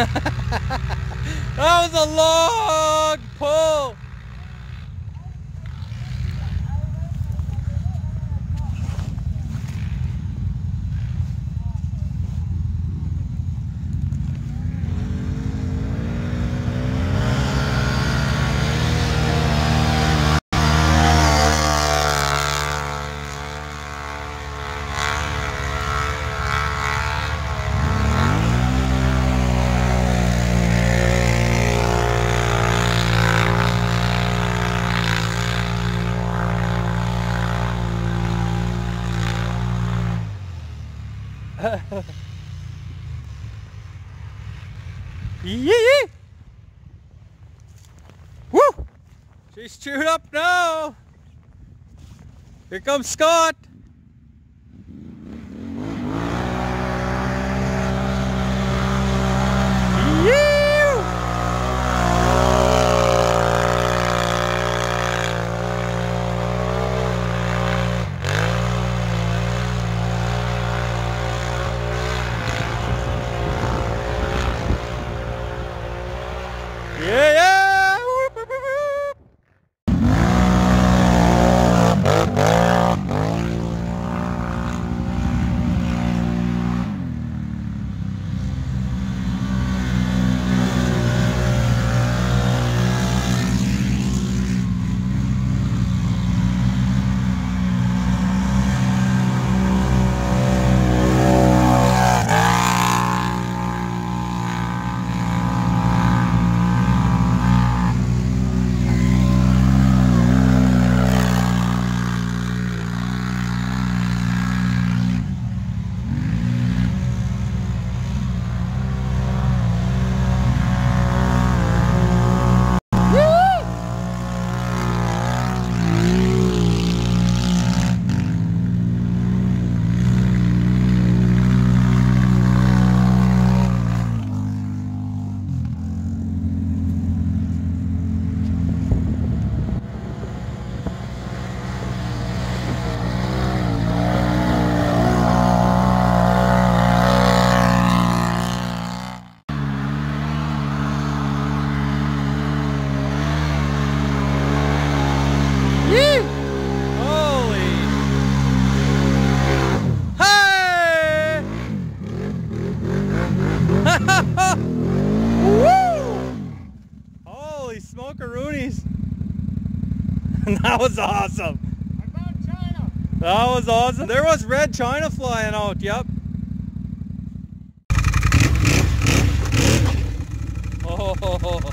that was a long pull. Yee! Woo! She's chewed up now. Here comes Scott. Holy that was awesome. I found China. That was awesome. There was red china flying out. Yep. Oh.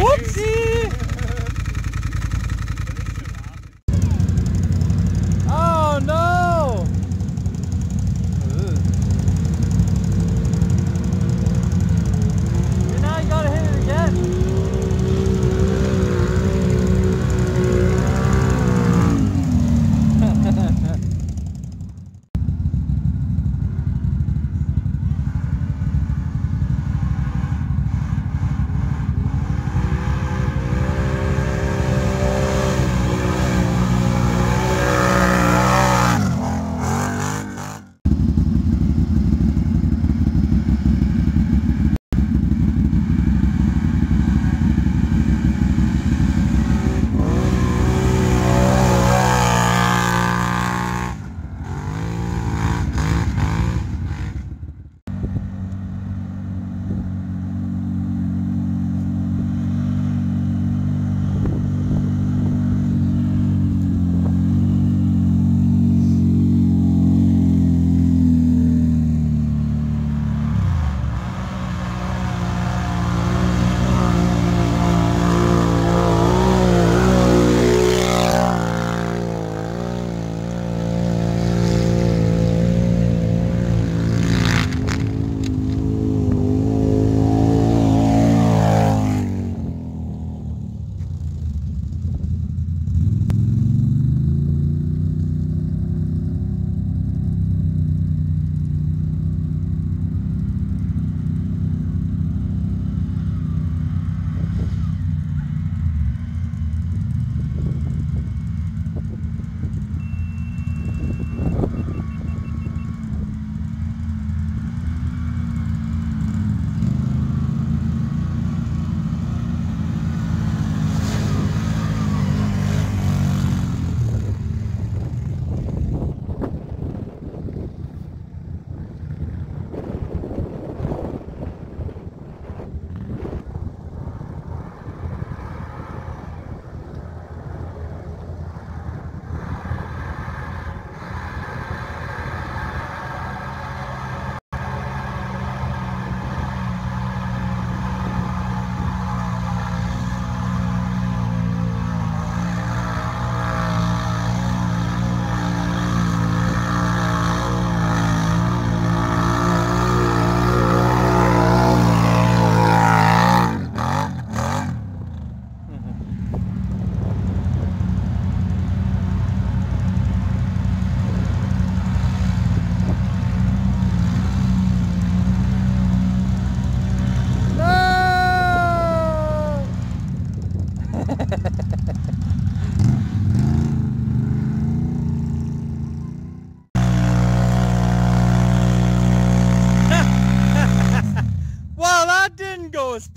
Whoopsie! Oh no!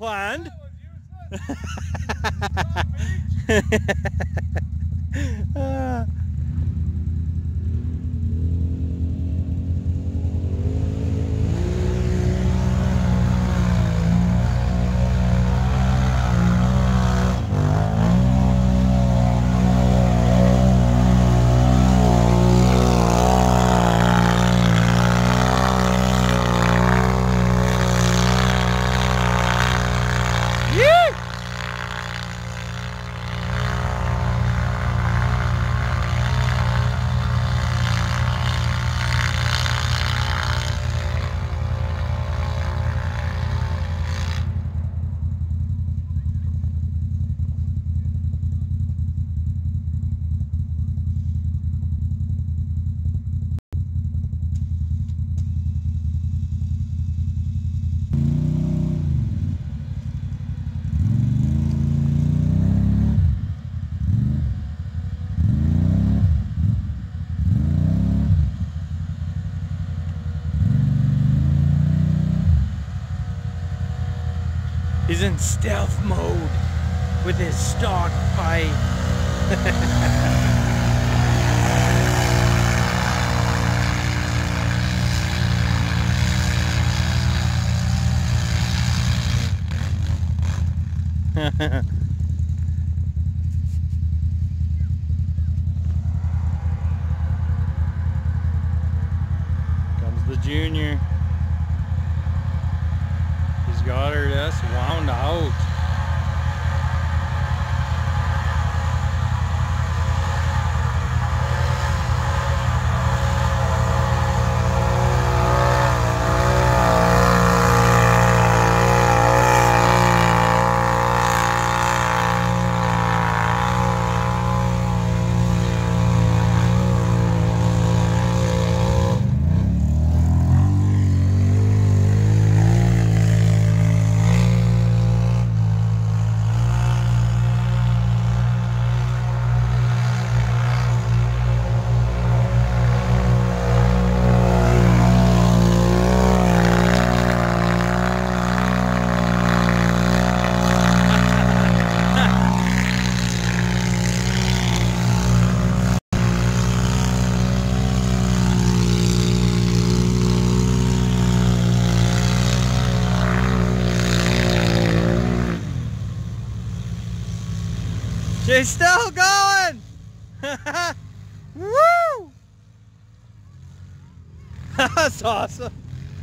Planned. in stealth mode with his stock pipe. Comes the junior. She's still going! Woo! That's awesome.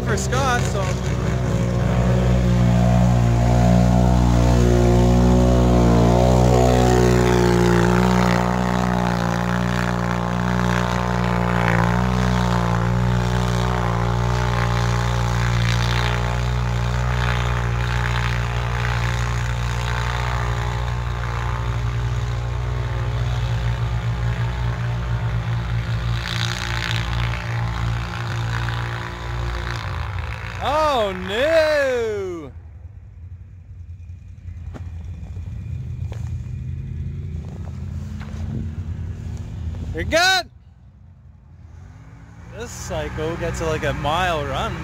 For Scott, so. Oh no! You're good! This psycho gets like a mile run.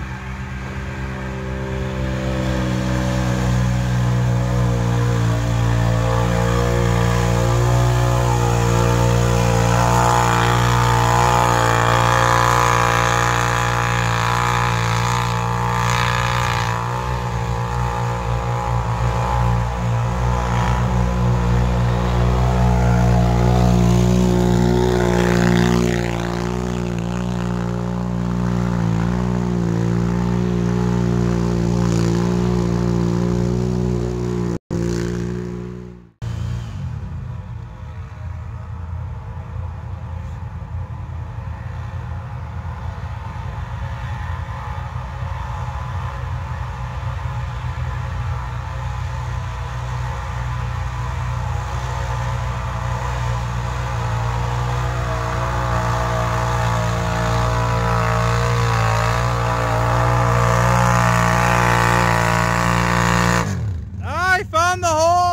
the hole.